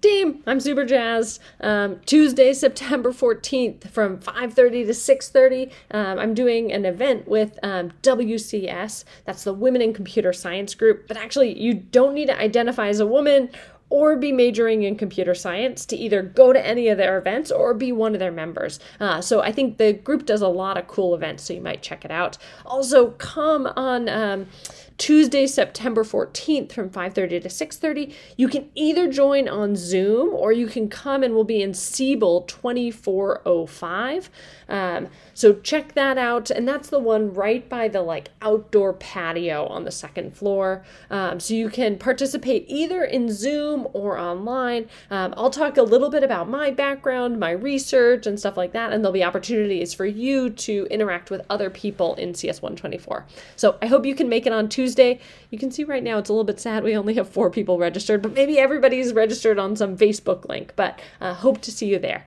team i'm super jazzed um, tuesday september 14th from 5.30 to 6.30 um, i'm doing an event with um, wcs that's the women in computer science group but actually you don't need to identify as a woman or be majoring in computer science to either go to any of their events or be one of their members. Uh, so I think the group does a lot of cool events, so you might check it out. Also, come on um, Tuesday, September 14th from 5:30 to 6:30. You can either join on Zoom or you can come and we'll be in Siebel 2405. Um, so check that out, and that's the one right by the like outdoor patio on the second floor. Um, so you can participate either in Zoom or online. Um, I'll talk a little bit about my background, my research, and stuff like that, and there'll be opportunities for you to interact with other people in CS 124. So I hope you can make it on Tuesday. Tuesday. You can see right now it's a little bit sad. We only have four people registered, but maybe everybody's registered on some Facebook link. But uh, hope to see you there.